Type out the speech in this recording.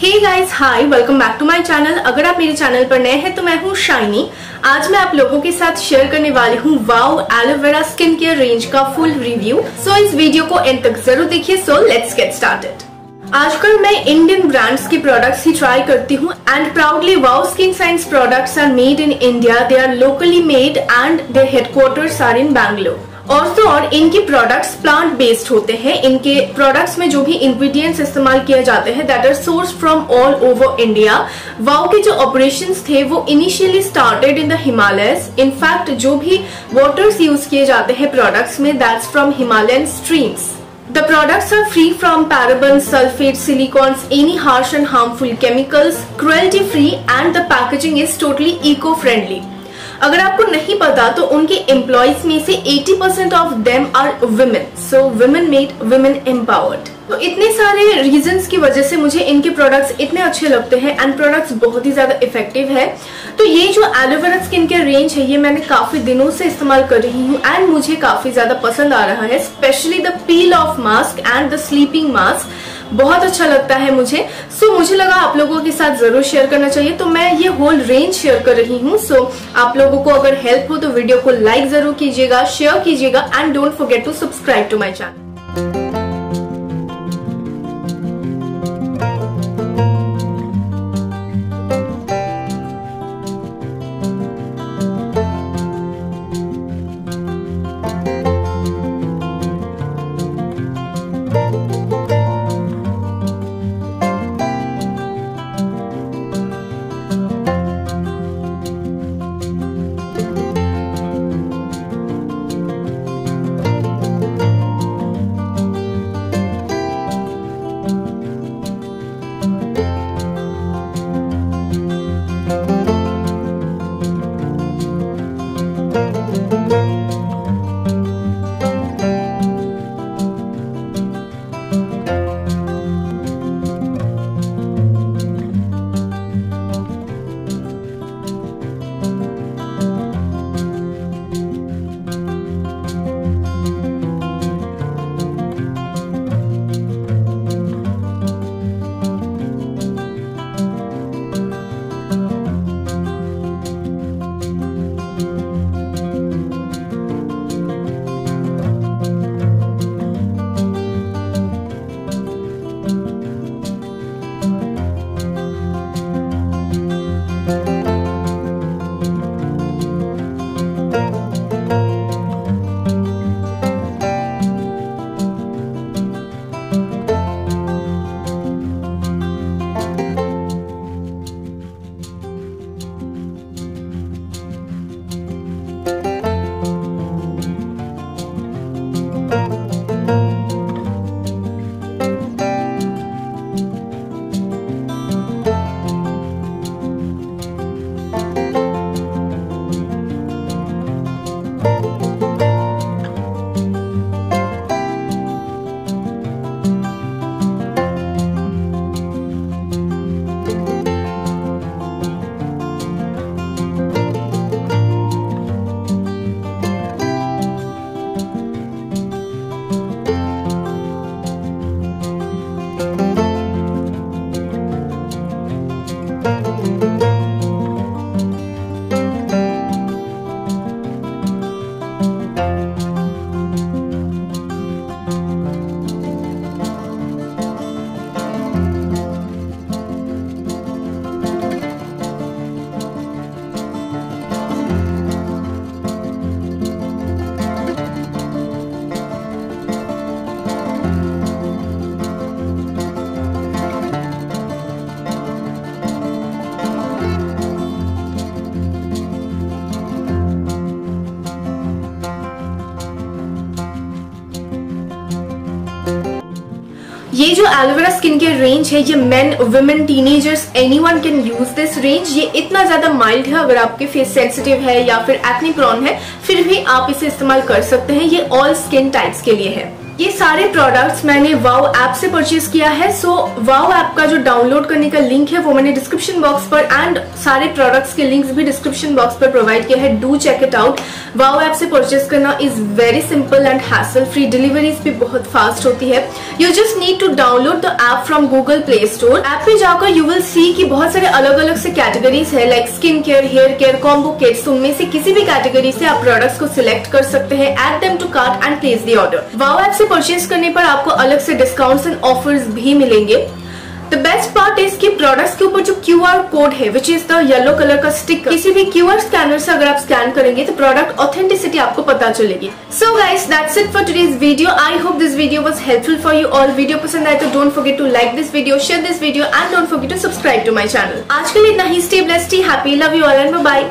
Hey guys hi welcome back to my channel अगर आप मेरे चैनल पर नए हैं तो मैं हूँ शाइनी आज मैं आप लोगों के साथ शेयर करने वाली हूँ Wow aloe vera skin care range का फुल रिव्यू सो इस वीडियो को एंड तक ज़रूर देखिए. सो लेट्स गेट स्टार्टेड आजकल मैं इंडियन ब्रांड्स के प्रोडक्ट्स ही ट्राई करती हूँ and proudly Wow skin science products are made in India they are locally made and their headquarters are in Bangalore और तो और इनके प्रोडक्ट्स प्लांट बेस्ड होते हैं। इनके प्रोडक्ट्स में जो भी इंग्रेडिएंट्स इस्तेमाल किए जाते हैं that are source from all over India Wow के जो ऑपरेशन थे वो initially started in the Himalayas in fact जो भी वाटर्स यूज़ किए जाते हैं प्रोडक्ट्स में that's from Himalayan streams The products are free from parabens, sulfates, silicons, any harsh and harmful chemicals, cruelty free and the packaging is totally eco-friendly. अगर आपको नहीं पता तो उनके एम्प्लॉयज़ में से 80% percent of them are women so women made women empowered तो इतने सारे रीजंस की वजह से मुझे इनके प्रोडक्ट्स इतने अच्छे लगते हैं एंड प्रोडक्ट्स बहुत ही ज़्यादा इफ़ेक्टिव है। तो ये जो एलोवेरा स्किन केयर रेंज है, ये मैंने काफ़ी दिनों से इस्तेमाल कर रही हूँ एंड मुझे काफ़ी ज़्यादा पसंद आ रहा है specially the peel off mask and the sleeping mask बहुत अच्छा लगता है मुझे। सो मुझे लगा आप लोगों के साथ ज़रूर शेयर करना चाहिए। तो मैं ये होल रेंज शेयर कर रही हूँ। सो आप लोगों को अगर हेल्प हो तो वीडियो को लाइक ज़रूर कीजिएगा शेयर कीजिएगा and don't forget to subscribe to my channel ये जो एलोवेरा स्किन के रेंज है, ये men women teenagers any one can use this range ये इतना ज़्यादा माइल्ड है, अगर आपके फेस सेंसिटिव है या फिर एक्नी प्रॉन है, फिर भी आप इसे इस्तेमाल कर सकते हैं। ये ऑल स्किन टाइप्स के लिए है। ये सारे प्रोडक्ट्स मैंने वाओ ऐप से परचेज किया है सो वाओ ऐप का जो डाउनलोड करने का लिंक है, वो मैंने डिस्क्रिप्शन बॉक्स पर एंड सारे प्रोडक्ट्स के लिंक्स भी डिस्क्रिप्शन बॉक्स पर प्रोवाइड किया है। Do check it out Wow app से परचेज करना is very simple and hassle free deliveries भी बहुत फास्ट होती है। You just need to download the app from Google play store app पे जाकर यू विल सी की बहुत सारे अलग अलग से कैटेगरीज है like skin care hair care combo kits उनमें से किसी भी कैटेगरी से आप प्रोडक्ट्स को सिलेक्ट कर सकते हैं। Add them to cart and place the order Wow app से परचेज करने पर आपको अलग से डिस्काउंट्स एंड ऑफर्स भी मिलेंगे। द बेस्ट पार्ट इज़ कि प्रोडक्ट्स के ऊपर जो क्यू आर कोड है which is the yellow colour का स्टिकर किसी भी क्यू आर स्कैनर से अगर आप स्कैन करेंगे तो प्रोडक्ट ऑथेंटिसिटी आपको पता चलेगी। So guys that's it for today's video I hope this video was helpful for you all video पसंद आए तो don't forget to like this video share this video and don't forget to subscribe to my channel आज के लिए इतना ही. Stay blessed happy love you all and bye